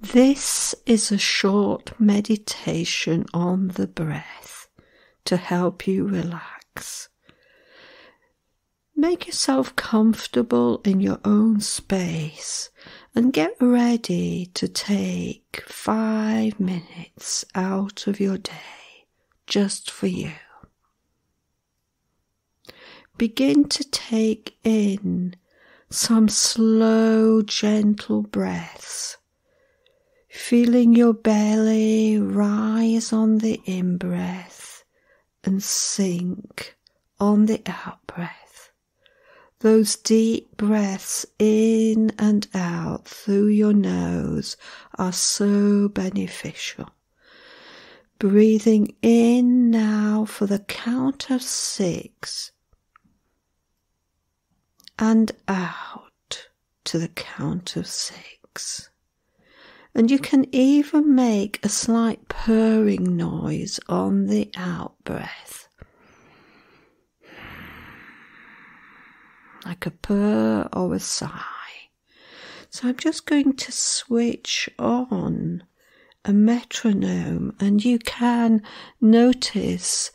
This is a short meditation on the breath to help you relax. Make yourself comfortable in your own space and get ready to take five minutes out of your day just for you. Begin to take in some slow, gentle breaths, feeling your belly rise on the in breath and sink on the out breath. Those deep breaths in and out through your nose are so beneficial. Breathing in now for the count of six and out to the count of six. And you can even make a slight purring noise on the out breath. Like a purr or a sigh. So I'm just going to switch on a metronome, and you can notice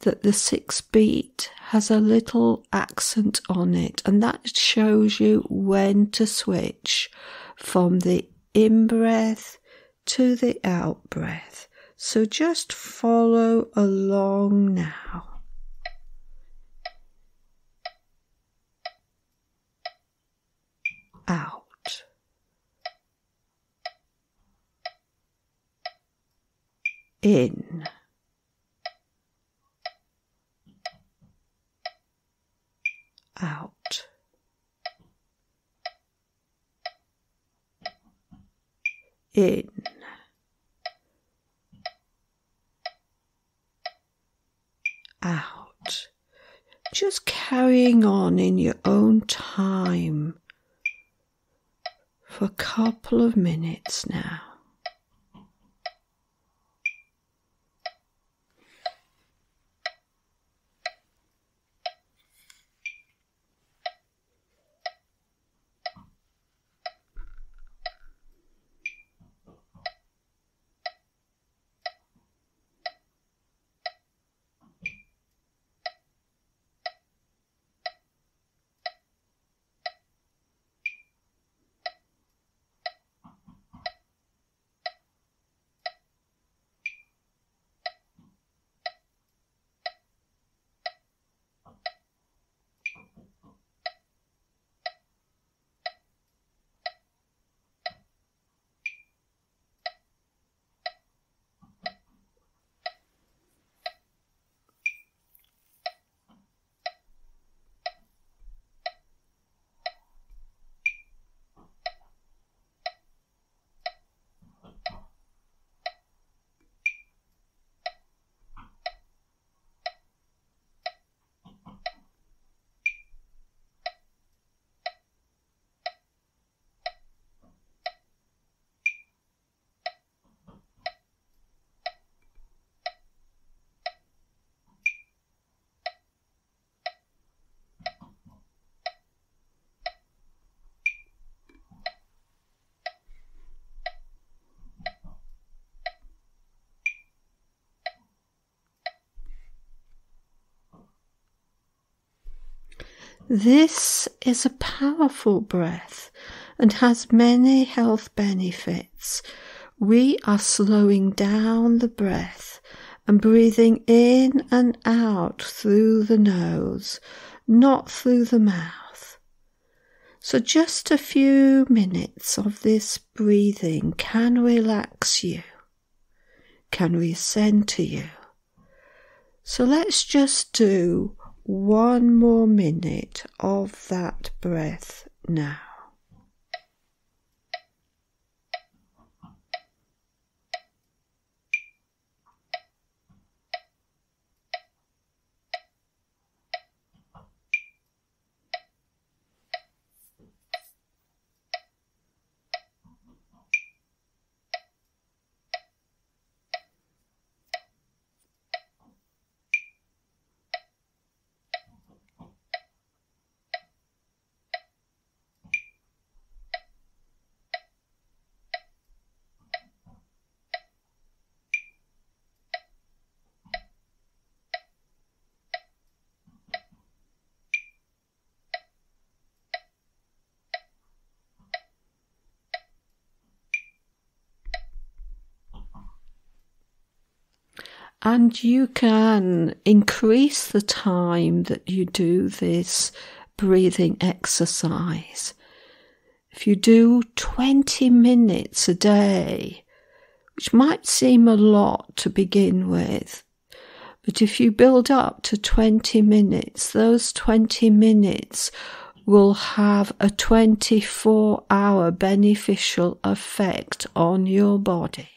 that the six beat has a little accent on it, and that shows you when to switch from the in breath to the out breath. So just follow along now. Out. In. out. In. Out. Just carrying on in your own time for a couple of minutes now. This is a powerful breath and has many health benefits. We are slowing down the breath and breathing in and out through the nose, not through the mouth. So, just a few minutes of this breathing can relax you, can recenter you. So, let's just do one more minute of that breath now. And you can increase the time that you do this breathing exercise. If you do 20 minutes a day, which might seem a lot to begin with, but if you build up to 20 minutes, those 20 minutes will have a 24 hour beneficial effect on your body.